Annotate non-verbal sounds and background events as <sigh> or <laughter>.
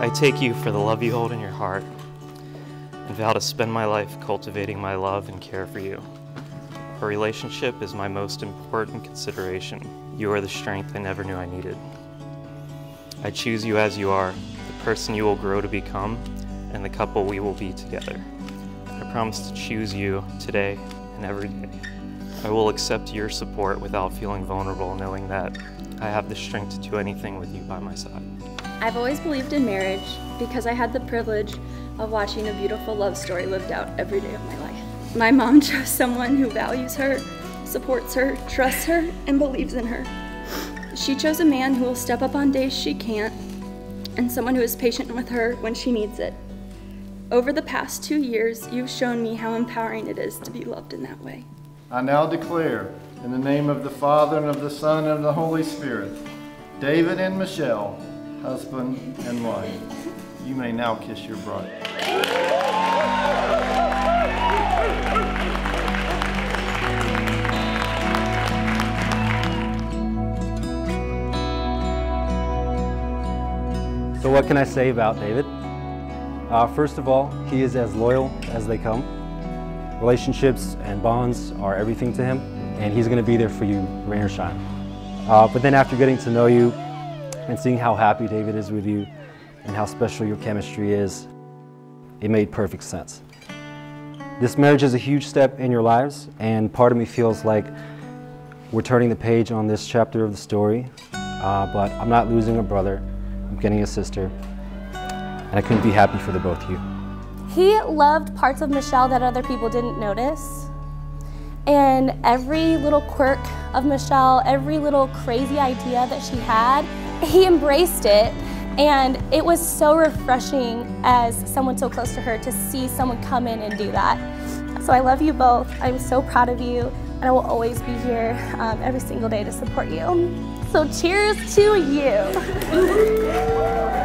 I take you for the love you hold in your heart and vow to spend my life cultivating my love and care for you. Our relationship is my most important consideration. You are the strength I never knew I needed. I choose you as you are, the person you will grow to become, and the couple we will be together. I promise to choose you today and every day. I will accept your support without feeling vulnerable, knowing that I have the strength to do anything with you by my side. I've always believed in marriage because I had the privilege of watching a beautiful love story lived out every day of my life. My mom <laughs> chose someone who values her, supports her, trusts her, and believes in her. She chose a man who will step up on days she can't, and someone who is patient with her when she needs it. Over the past two years, you've shown me how empowering it is to be loved in that way. I now declare, in the name of the Father, and of the Son, and of the Holy Spirit, David and Michelle, husband and wife. You may now kiss your bride. So what can I say about David? Uh, first of all, he is as loyal as they come. Relationships and bonds are everything to him, and he's going to be there for you, rain or shine. Uh, but then after getting to know you and seeing how happy David is with you and how special your chemistry is, it made perfect sense. This marriage is a huge step in your lives, and part of me feels like we're turning the page on this chapter of the story, uh, but I'm not losing a brother. I'm getting a sister, and I couldn't be happy for the both of you. He loved parts of Michelle that other people didn't notice. And every little quirk of Michelle, every little crazy idea that she had, he embraced it. And it was so refreshing as someone so close to her to see someone come in and do that. So I love you both. I'm so proud of you. And I will always be here um, every single day to support you. So cheers to you. <laughs>